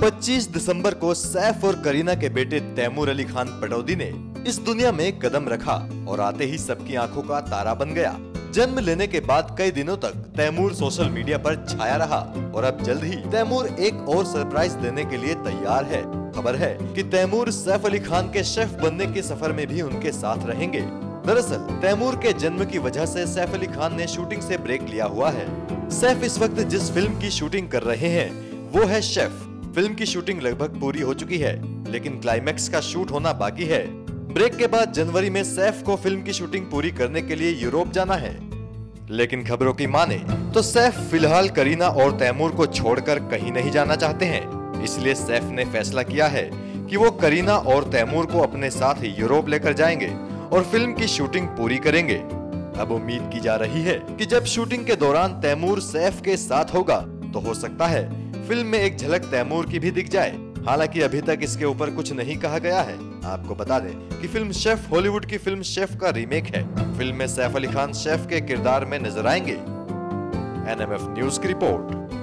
25 दिसंबर को सैफ और करीना के बेटे तैमूर अली खान पटौदी ने इस दुनिया में कदम रखा और आते ही सबकी आँखों का तारा बन गया। जन्म लेने के बाद कई दिनों तक तैमूर सोशल मीडिया पर छाया रहा और अब जल्द ही तैमूर एक और सरप्राइज़ देने के लिए तैयार है। खबर है कि तैमूर सैफ अली खान के शेफ बनने के सफ़र में भी उनके साथ रहेंगे। दरअसल, तैमूर के जन्म की वजह से सैफ अली खान ने शूटिंग से ब्रेक लिया हुआ है। सैफ इस वक्त जिस फ़िल्म की शूटिंग कर रहे हैं, वो है शेफ। फ़िल्म की शूटिंग लगभग पूरी हो चुकी है, लेकिन क्लाइमैक्स का शूट होना बाकी है। ब्रेक के बाद जनवरी में सैफ को फ़िल्म की शूटिंग पूरी करने के लिए यूरोप जाना है। लेकिन खबरों की माने तो सैफ फ़िलहाल करीना और तैमूर को छोड़कर कहीं नहीं जाना चाहते हैं। इसलिए सैफ ने फैसला किया है कि वो करीना और तैमूर को अपने साथ यूरोप लेकर जाएँगे और फ़िल्म की शूटिंग पूरी करेंगे। अब उम्मीद की जा रही है कि जब शूटिंग के दौरान तैमूर सैफ के साथ होगा तो हो सकता है फ़िल्म में एक झलक तैमूर की भी दिख जाए। हालाँकि अभी तक इसके ऊपर कुछ नहीं कहा गया है। आपको बता दें कि फ़िल्म शेफ हॉलीवुड की फ़िल्म शेफ का रीमेक है। फ़िल्म में सैफ अली खान शेफ के किरदार में नज़र आएँगे। एनएमएफ न्यूज़ की रिपोर्ट।